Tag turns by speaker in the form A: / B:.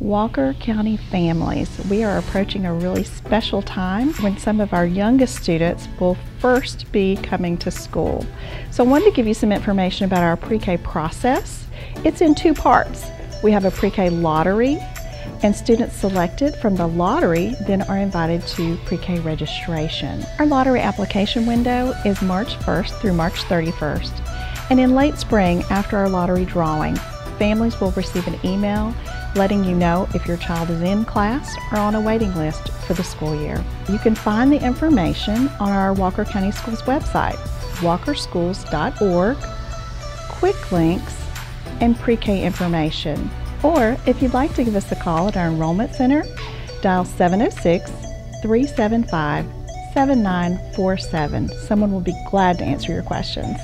A: Walker County families, we are approaching a really special time when some of our youngest students will first be coming to school. So I wanted to give you some information about our pre-K process. It's in two parts. We have a pre-K lottery and students selected from the lottery then are invited to pre-K registration. Our lottery application window is March 1st through March 31st. And in late spring, after our lottery drawing, families will receive an email letting you know if your child is in class or on a waiting list for the school year. You can find the information on our Walker County Schools website, walkerschools.org, quick links, and pre-K information. Or if you'd like to give us a call at our Enrollment Center, dial 706 375 7947. Someone will be glad to answer your questions.